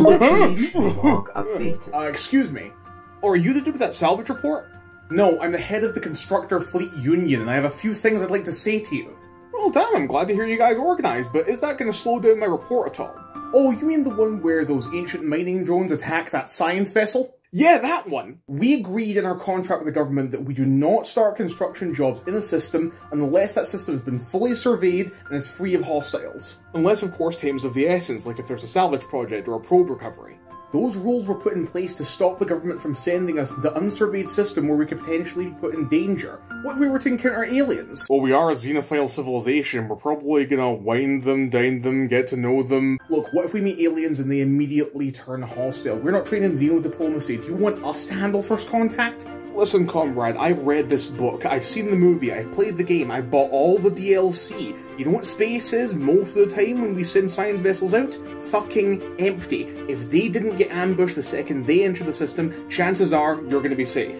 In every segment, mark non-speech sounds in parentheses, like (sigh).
Situation log (laughs) updated. Uh, excuse me. Or are you the dude with that salvage report? No, I'm the head of the Constructor Fleet Union, and I have a few things I'd like to say to you. Well, damn, I'm glad to hear you guys organized, but is that going to slow down my report at all? Oh, you mean the one where those ancient mining drones attack that science vessel? Yeah, that one. We agreed in our contract with the government that we do not start construction jobs in a system unless that system has been fully surveyed and is free of hostiles. Unless, of course, time's of the essence, like if there's a salvage project or a probe recovery. Those rules were put in place to stop the government from sending us into unsurveyed system where we could potentially be put in danger. What if we were to encounter aliens? Well, we are a xenophile civilization. We're probably gonna wind them, dine them, get to know them. Look, what if we meet aliens and they immediately turn hostile? We're not trained in xenodiplomacy. Do you want us to handle first contact? Listen, comrade, I've read this book, I've seen the movie, I've played the game, I've bought all the DLC. You know what space is most of the time when we send science vessels out? Fucking empty. If they didn't get ambushed the second they enter the system, chances are you're gonna be safe.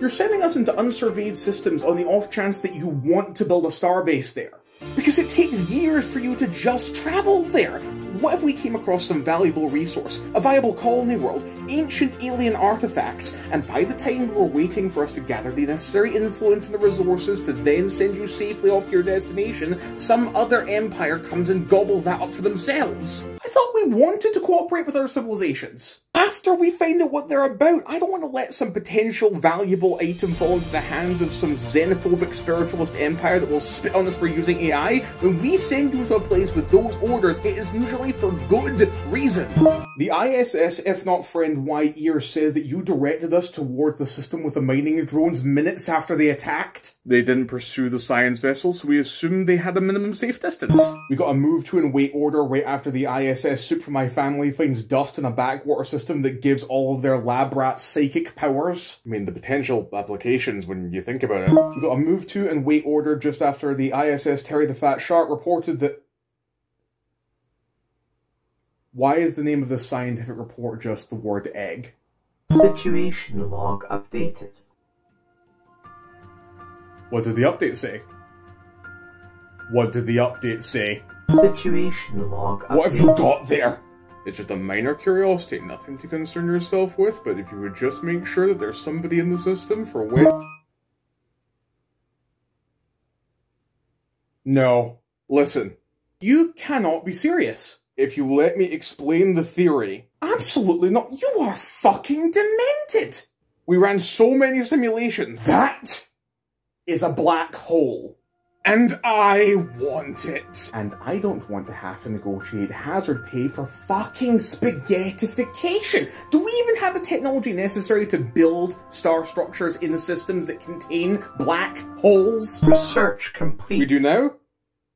You're sending us into unsurveyed systems on the off chance that you want to build a starbase there. Because it takes years for you to just travel there. What if we came across some valuable resource, a viable colony world, ancient alien artifacts, and by the time we were waiting for us to gather the necessary influence and the resources to then send you safely off to your destination, some other empire comes and gobbles that up for themselves? I thought we wanted to cooperate with other civilizations. After we find out what they're about, I don't want to let some potential valuable item fall into the hands of some xenophobic spiritualist empire that will spit on us for using AI. When we send you to a place with those orders, it is usually for good reason. The ISS, if not friend Y ear, says that you directed us towards the system with the mining drones minutes after they attacked. They didn't pursue the science vessel, so we assumed they had a minimum safe distance. We got a move to and wait order right after the ISS soup for my family finds dust in a backwater system that gives all of their lab rats psychic powers. I mean, the potential applications when you think about it. We got a move to and wait order just after the ISS Terry the Fat Shark reported that why is the name of this scientific report just the word egg? Situation log updated. What did the update say? What did the update say? Situation log updated. What have you got there? It's just a minor curiosity, nothing to concern yourself with, but if you would just make sure that there's somebody in the system for which... No. Listen. You cannot be serious. If you let me explain the theory. Absolutely not. You are fucking demented. We ran so many simulations. That is a black hole. And I want it. And I don't want to have to negotiate hazard pay for fucking spaghettification. Do we even have the technology necessary to build star structures in systems that contain black holes? Research complete. We do now?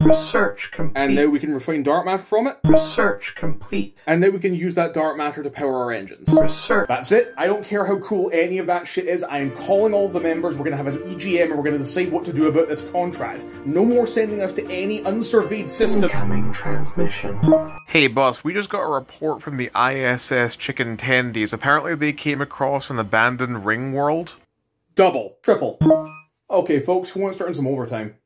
Research complete. And now we can refine dark matter from it? Research complete. And now we can use that dark matter to power our engines. Research. That's it. I don't care how cool any of that shit is. I am calling all the members. We're going to have an EGM and we're going to decide what to do about this contract. No more sending us to any unsurveyed system. Incoming transmission. Hey boss, we just got a report from the ISS Chicken Tendies. Apparently they came across an abandoned ring world. Double. Triple. Okay, folks, who wants to earn some overtime?